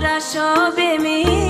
chora, chove, me